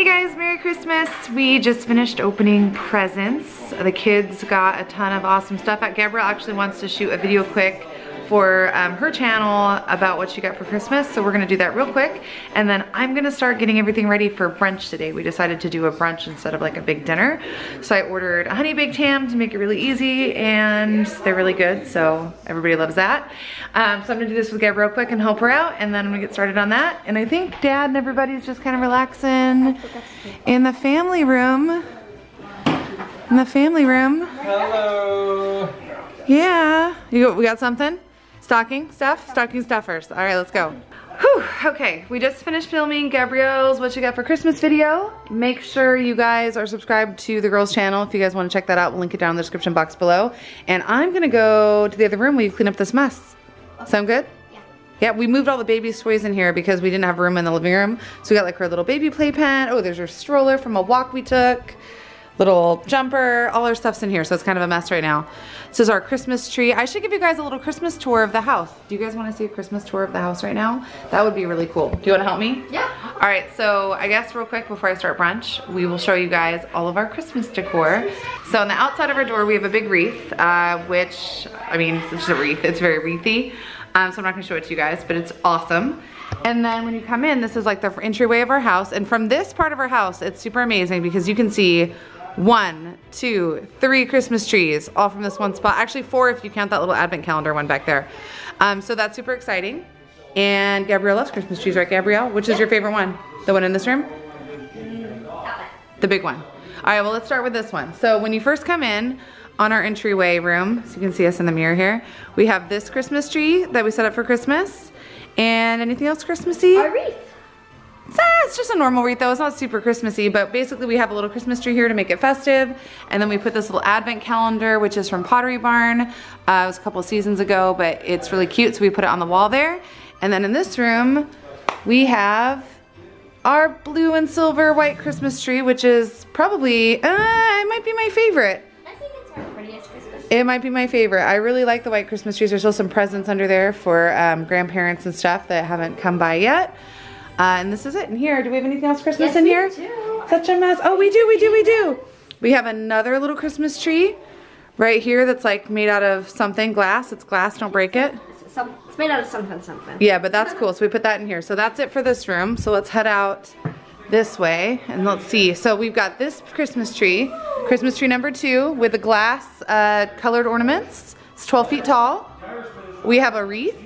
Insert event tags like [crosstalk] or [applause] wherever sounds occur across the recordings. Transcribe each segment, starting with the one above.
Hey guys, Merry Christmas. We just finished opening presents. The kids got a ton of awesome stuff. Gabrielle actually wants to shoot a video quick for um, her channel about what she got for Christmas. So we're gonna do that real quick. And then I'm gonna start getting everything ready for brunch today. We decided to do a brunch instead of like a big dinner. So I ordered a honey baked ham to make it really easy and they're really good. So everybody loves that. Um, so I'm gonna do this with Gab real quick and help her out. And then I'm gonna get started on that. And I think dad and everybody's just kind of relaxing in the family room. In the family room. Hello. Yeah. You, we got something? Stocking stuff? Stocking stuffers. All right, let's go. Whew, okay, we just finished filming Gabrielle's What You Got for Christmas video. Make sure you guys are subscribed to the girls channel if you guys wanna check that out. We'll link it down in the description box below. And I'm gonna go to the other room where you clean up this mess. Sound good? Yeah. Yeah, we moved all the baby's toys in here because we didn't have room in the living room. So we got like her little baby playpen. Oh, there's her stroller from a walk we took little jumper, all our stuff's in here, so it's kind of a mess right now. This is our Christmas tree. I should give you guys a little Christmas tour of the house. Do you guys wanna see a Christmas tour of the house right now? That would be really cool. Do you wanna help me? Yeah. All right, so I guess real quick before I start brunch, we will show you guys all of our Christmas decor. So on the outside of our door, we have a big wreath, uh, which, I mean, it's just a wreath, it's very wreathy. Um, so I'm not gonna show it to you guys, but it's awesome. And then when you come in, this is like the entryway of our house. And from this part of our house, it's super amazing because you can see one, two, three Christmas trees, all from this one spot. Actually four if you count that little advent calendar one back there. Um, so that's super exciting. And Gabrielle loves Christmas trees, right Gabrielle? Which is your favorite one? The one in this room? The big one. All right, well let's start with this one. So when you first come in, on our entryway room, so you can see us in the mirror here, we have this Christmas tree that we set up for Christmas. And anything else Christmassy? Our wreath. It's, it's just a normal wreath though, it's not super Christmassy, but basically we have a little Christmas tree here to make it festive. And then we put this little advent calendar, which is from Pottery Barn. Uh, it was a couple seasons ago, but it's really cute, so we put it on the wall there. And then in this room, we have our blue and silver white Christmas tree, which is probably, uh, it might be my favorite. I think it's our prettiest Christmas. It might be my favorite. I really like the white Christmas trees. There's still some presents under there for um, grandparents and stuff that haven't come by yet. Uh, and this is it in here. Do we have anything else Christmas Yes, in we here? do. Such a mess. Oh, we do, we do, we do. We have another little Christmas tree right here that's like made out of something, glass. It's glass, don't break it. It's, some, it's made out of something something. Yeah, but that's cool. So we put that in here. So that's it for this room. So let's head out this way and let's see. So we've got this Christmas tree, Christmas tree number two with the glass uh, colored ornaments. It's 12 feet tall. We have a wreath.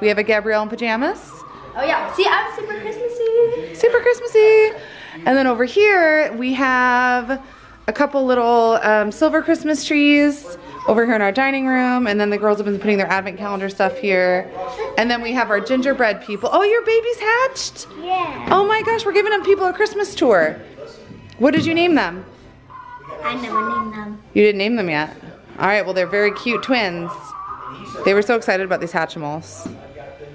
We have a Gabrielle in pajamas. Oh yeah. See, I'm super Christmassy. Super Christmassy. And then over here we have a couple little um, silver Christmas trees over here in our dining room. And then the girls have been putting their advent calendar stuff here. And then we have our gingerbread people. Oh, your baby's hatched? Yeah. Oh my gosh, we're giving them people a Christmas tour. What did you name them? I never named them. You didn't name them yet. All right, well, they're very cute twins. They were so excited about these Hatchimals.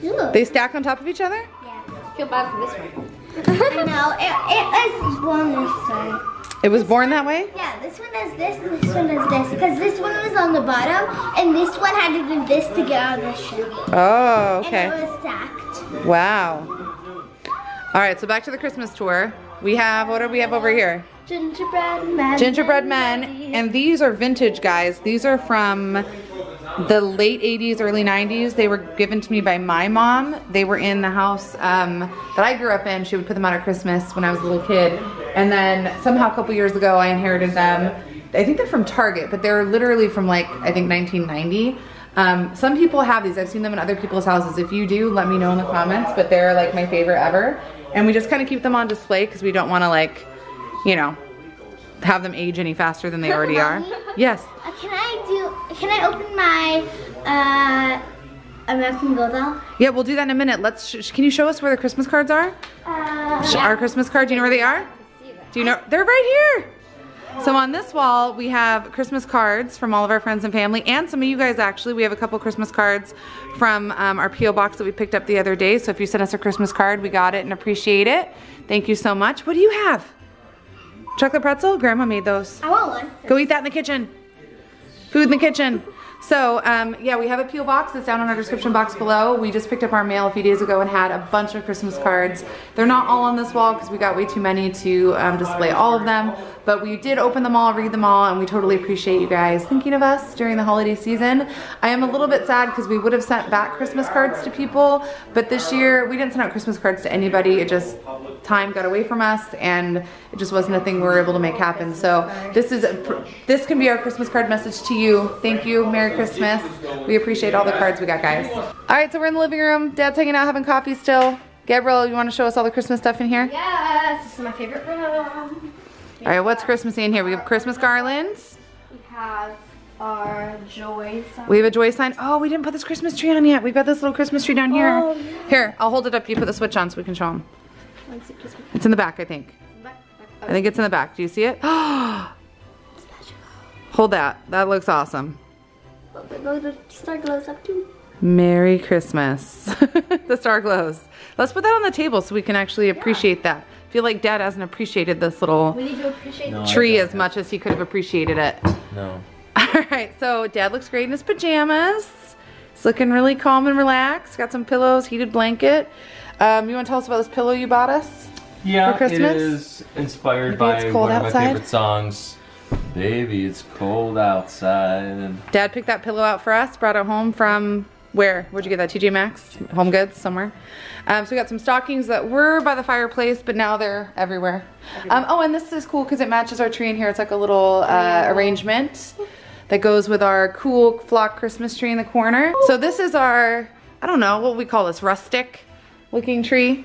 Ew. They stack on top of each other? Yeah. Feel bad for this one. I know. It, it was born this way. It was born that way? Yeah, this one does this and this one does this. Because this one was on the bottom and this one had to do this to get out of the shell. Oh, okay. And it was stacked. Wow. All right, so back to the Christmas tour. We have, what do we have over here? Gingerbread men. Gingerbread men. And these are vintage, guys. These are from the late 80s, early 90s. They were given to me by my mom. They were in the house um, that I grew up in. She would put them out at Christmas when I was a little kid. And then somehow a couple years ago, I inherited them. I think they're from Target, but they're literally from like, I think 1990. Um, some people have these. I've seen them in other people's houses. If you do, let me know in the comments, but they're like my favorite ever. And we just kind of keep them on display because we don't want to like, you know, have them age any faster than they already are. Yes. Uh, can I do? Can I open my uh, American Girl doll? Yeah, we'll do that in a minute. Let's. Sh can you show us where the Christmas cards are? Uh, Sh- Our Christmas cards. Do you know where they are? Do you know? They're right here. So on this wall, we have Christmas cards from all of our friends and family, and some of you guys actually. We have a couple Christmas cards from um, our PO box that we picked up the other day. So if you sent us a Christmas card, we got it and appreciate it. Thank you so much. What do you have? Chocolate pretzel? Grandma made those. I want one. Go eat that in the kitchen. Food in the kitchen. So, um, yeah, we have a PO box that's down in our description box below. We just picked up our mail a few days ago and had a bunch of Christmas cards. They're not all on this wall because we got way too many to um, display all of them, but we did open them all, read them all, and we totally appreciate you guys thinking of us during the holiday season. I am a little bit sad because we would have sent back Christmas cards to people, but this year we didn't send out Christmas cards to anybody. It just, time got away from us and it just wasn't a thing we were able to make happen. So this is, a, this can be our Christmas card message to you. Thank you, Merry Christmas. We appreciate all the cards we got, guys. All right, so we're in the living room. Dad's hanging out having coffee still. Gabrielle, you want to show us all the Christmas stuff in here? Yes, this is my favorite room. All right, what's Christmassy in here? We have Christmas garlands. We have our joy sign. We have a joy sign. Oh, we didn't put this Christmas tree on yet. We've got this little Christmas tree down here. Oh, yeah. Here, I'll hold it up. You put the switch on so we can show them. Let's see, It's in the back, I think. back, I think it's in the back. Do you see it? [gasps] Hold that. That looks awesome. The star glows up too. Merry Christmas. [laughs] the star glows. Let's put that on the table so we can actually appreciate that. I feel like Dad hasn't appreciated this little We need to appreciate No. tree as much as he could have appreciated it. No. [laughs] All right, so Dad looks great in his pajamas. He's looking really calm and relaxed. Got some pillows, heated blanket. Um, you want to tell us about this pillow you bought us? Yeah, For Christmas? it is inspired Maybe by it's cold one of my favorite songs. Baby, it's cold outside. Dad picked that pillow out for us, brought it home from where? Where'd you get that? TJ Maxx? Home Goods somewhere. Um, so we got some stockings that were by the fireplace, but now they're everywhere. Um, oh, and this is cool because it matches our tree in here. It's like a little uh, arrangement that goes with our cool flock Christmas tree in the corner. So this is our, I don't know, what we call this, rustic looking tree.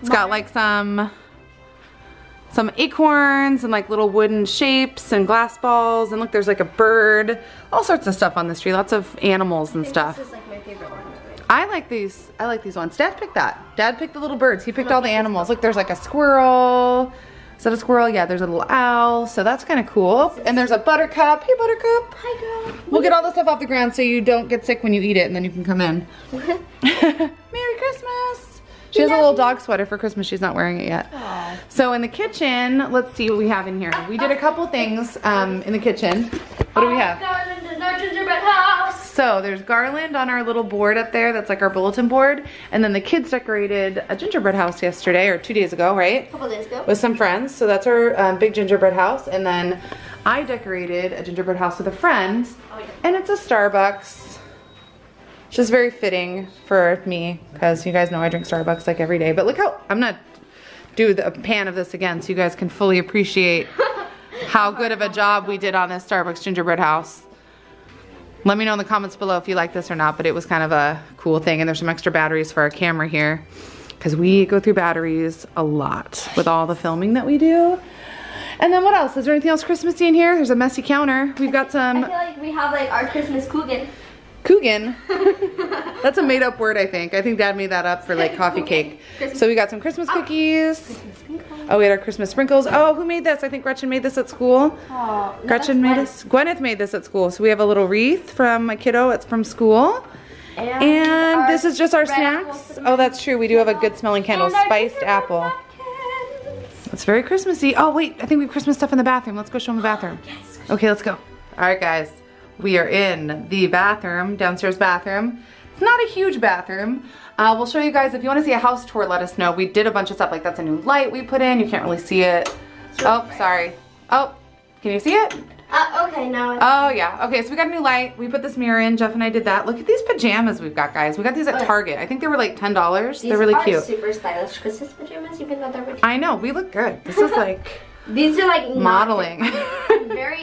It's got like some some acorns and like little wooden shapes and glass balls. And look there's like a bird all sorts of stuff on this tree. Lots of animals and stuff This is like my favorite one. I like these I like these ones. Dad picked that. Dad picked the little birds. He picked all the animals. Look there's like a squirrel is that a squirrel yeah there's a little owl so that's kind of cool and there's a buttercup hey buttercup Hi, girl. we'll get all the stuff off the ground so you don't get sick when you eat it and then you can come in [laughs] Merry Christmas she has a little dog sweater for Christmas she's not wearing it yet Aw. so in the kitchen, let's see what we have in here. We did a couple things um, in the kitchen. What do we have? Garland in our gingerbread house. So there's garland on our little board up there. That's like our bulletin board. And then the kids decorated a gingerbread house yesterday or two days ago, right? A couple days ago. With some friends. So that's our um, big gingerbread house. And then I decorated a gingerbread house with a friend. Oh, yeah. And it's a Starbucks. It's just very fitting for me because you guys know I drink Starbucks like every day. But look how, I'm gonna do the, a pan of this again so you guys can fully appreciate [laughs] how good of a job we did on this Starbucks gingerbread house. Let me know in the comments below if you like this or not, but it was kind of a cool thing. And there's some extra batteries for our camera here because we go through batteries a lot with all the filming that we do. And then what else? Is there anything else Christmassy in here? There's a messy counter. We've got some. I feel like we have like our Christmas Coogan. Coogan. [laughs] That's a made up word, I think. I think dad made that up for like coffee cake. So we got some Christmas cookies. Oh, we had our Christmas sprinkles. Oh, who made this? I think Gretchen made this at school. Oh, Gretchen made this. Gwyneth made this at school. So we have a little wreath from my kiddo. It's from school. And this is just our snacks. Oh, that's true. We do have a good smelling candle. Spiced apple. It's very Christmassy. Oh, wait. I think we have Christmas stuff in the bathroom. Let's go show them the bathroom. Okay, let's go. All right, guys. We are in the bathroom, downstairs bathroom. It's not a huge bathroom. Uh, we'll show you guys, if you want to see a house tour, let us know. We did a bunch of stuff, like that's a new light we put in. You can't really see it. Oh, sorry. Oh, can you see it? Uh, okay, now Oh, yeah. Okay, so we got a new light. We put this mirror in. Jeff and I did that. Look at these pajamas we've got, guys. We got these at Oh. Target. I think they were like $10. These They're really cute. These are super stylish Christmas pajamas, even though they're I know. We look good. This is like [laughs] These are like modeling. [laughs]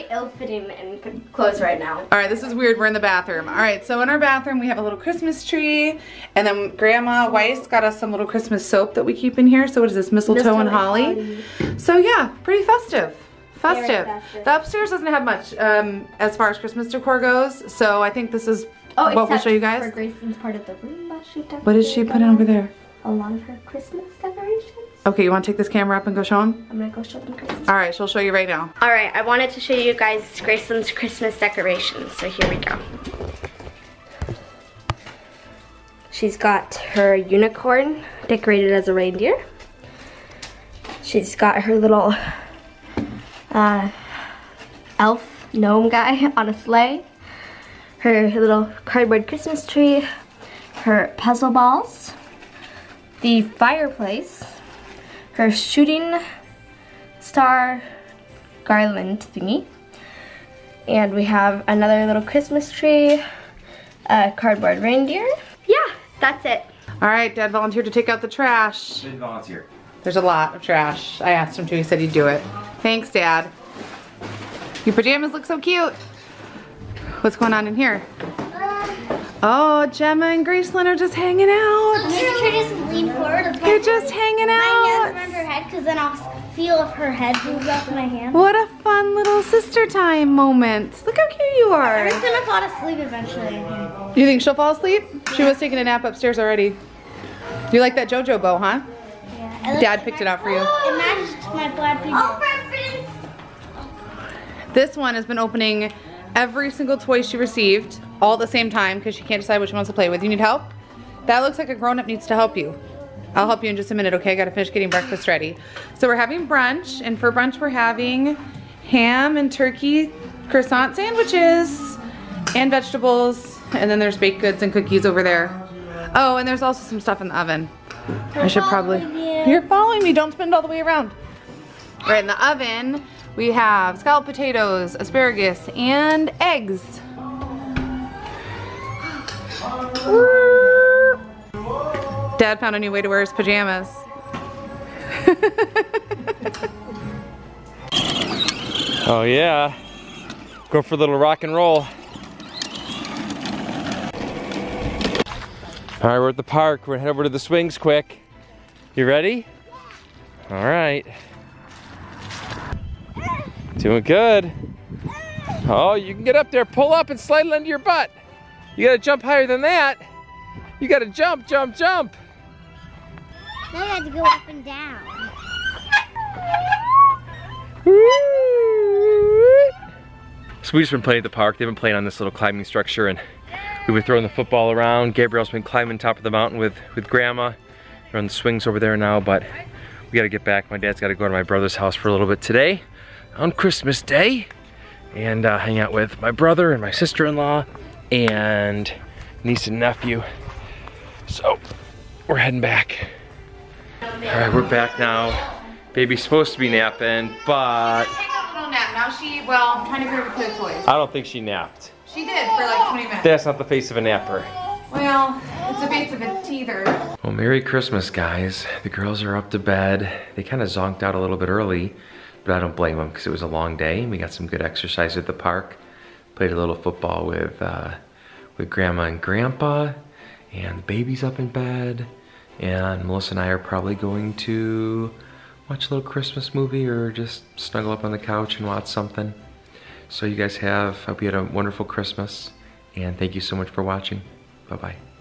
Very ill-fitting in clothes right now. All right, this is weird. We're in the bathroom. All right, so in our bathroom, we have a little Christmas tree. And then Grandma Weiss got us some little Christmas soap that we keep in here. So what is this, mistletoe, and holly? So yeah, pretty festive. Festive. festive. The upstairs doesn't have much um, as far as Christmas decor goes. So I think this is Oh, what we'll show you For guys. Gracelyn's part of the room that she What did she put in over there? A lot of her Christmas decorations. Okay, you want to take this camera up and go show them? I'm gonna go show them Christmas. All right, she'll show you right now. All right, I wanted to show you guys Gracelyn's Christmas decorations, so here we go. She's got her unicorn decorated as a reindeer. She's got her little uh, elf gnome guy [laughs] on a sleigh. her little cardboard Christmas tree, her puzzle balls, the fireplace, her shooting star garland thingy, and we have another little Christmas tree, a cardboard reindeer. Yeah, that's it. All right, Dad volunteered to take out the trash. Didn't volunteer. There's a lot of trash. I asked him to, he said he'd do it. Thanks, Dad. Your pajamas look so cute. What's going on in here? Oh, Gemma and Gracelyn are just hanging out. I'm gonna try to just lean forward. with my You're just hanging out. Around her head because then I'll feel if her head moves off my hand. What a fun little sister time moment. Look how cute you are. I'm gonna fall asleep eventually. You think she'll fall asleep? She was taking a nap upstairs already. You like that JoJo bow, huh? Yeah. Dad picked it out for you. [gasps] It matched my black people. Oh, This one has been opening every single toy she received all at the same time because she can't decide which ones to play with. You need help? That looks like a grown-up needs to help you. I'll help you in just a minute, okay? I gotta finish getting breakfast ready. So we're having brunch, and for brunch we're having ham and turkey croissant sandwiches and vegetables, and then there's baked goods and cookies over there. Oh, and there's also some stuff in the oven. I should probably. following you. You're following me. Don't spin all the way around. Right in the oven, we have scalloped potatoes, asparagus, and eggs. Dad found a new way to wear his pajamas. [laughs] Oh yeah. Go for a little rock and roll. All right, we're at the park. We're gonna head over to the swings quick. You ready? All right. Doing good. Oh, you can get up there, pull up and slide it under your butt. You gotta jump higher than that. You gotta jump, jump, jump. Now I have to go up and down. So we've just been playing at the park. They've been playing on this little climbing structure and we've been throwing the football around. Gabrielle's been climbing top of the mountain with, with grandma. We're on the swings over there now, but we gotta get back. My dad's gotta go to my brother's house for a little bit today on Christmas Day and uh, hang out with my brother and my sister-in-law and niece and nephew. So we're heading back. All right, we're back now. Baby's supposed to be napping, but Take a little nap. Now she, well, I'm trying to get her to play with toys. I don't think she napped. She did for like 20 minutes. That's not the face of a napper. Well, it's a base of a teether. Well, Merry Christmas, guys. The girls are up to bed. They kind of zonked out a little bit early, but I don't blame them because it was a long day and we got some good exercise at the park. Played a little football with uh, with Grandma and Grandpa, and the baby's up in bed. And Melissa and I are probably going to watch a little Christmas movie or just snuggle up on the couch and watch something. So you guys have, hope you had a wonderful Christmas, and thank you so much for watching. Bye-bye.